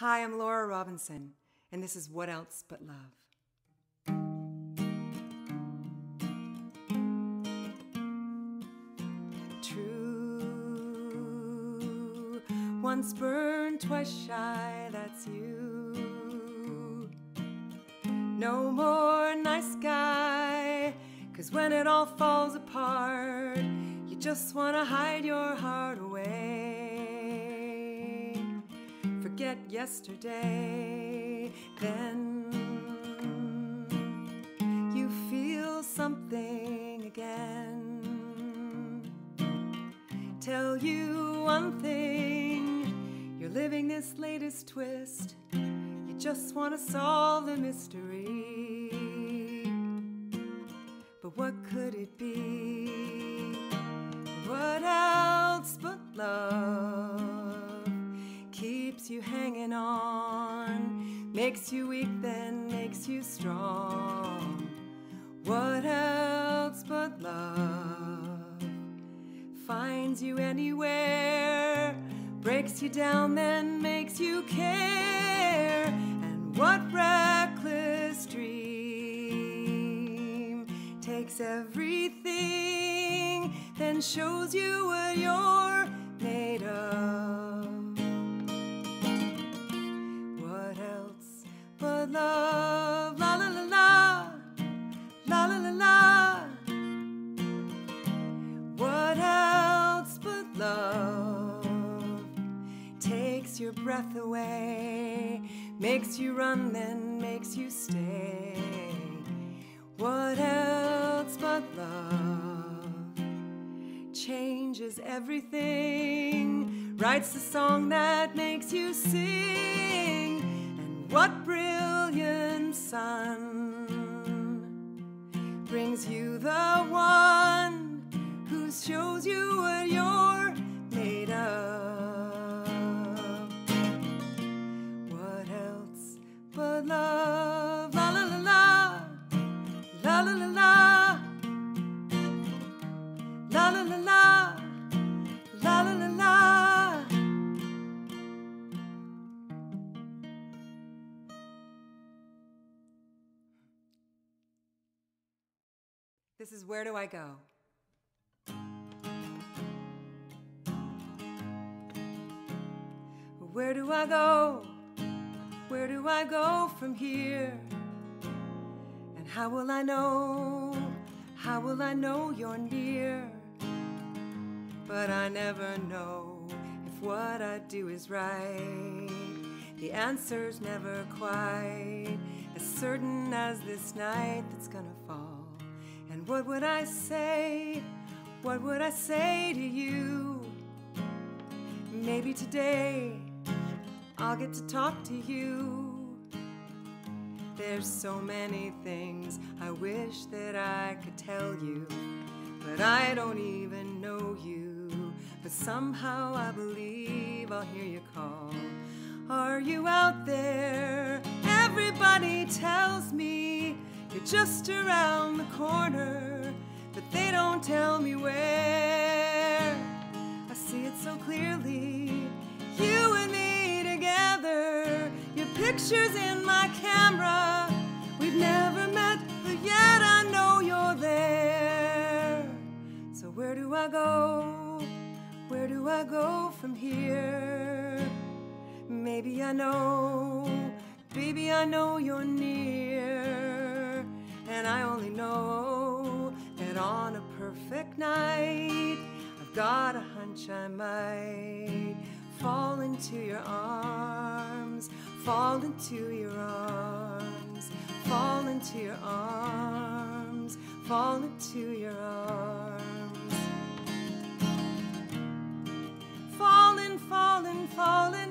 Hi, I'm Laura Robinson, and this is What Else But Love. True, once burned, twice shy, that's you. No more nice guy, cause when it all falls apart, you just wanna hide your heart away. Forget yesterday, then you feel something again. Tell you one thing, you're living this latest twist. You just wanna solve the mystery. But what you hanging on, makes you weak, then makes you strong? What else but love finds you anywhere, breaks you down, then makes you care? And what reckless dream takes everything, then shows you what you're breath away, makes you run, then makes you stay? What else but love changes everything, writes the song that makes you sing? And what brilliant sun la la la la, la la la la, la la la la. This is Where Do I Go? Where do I go? Where do I go from here? And how will I know? How will I know you're near? But I never know if what I do is right. The answer's never quite as certain as this night that's gonna fall. And what would I say? What would I say to you? Maybe today I'll get to talk to you. There's so many things I wish that I could tell you, but I don't even know you. But somehow I believe I'll hear you call. Are you out there? Everybody tells me you're just around the corner, but they don't tell me where. I see it so clearly, you and picture's in my camera. We've never met, but yet I know you're there. So where do I go? Where do I go from here? Maybe I know, baby, I know you're near. And I only know that on a perfect night, I've got a hunch I might Fall into your arms, fall into your arms, fall into your arms, fall into your arms. Fallen, fallen, fallen.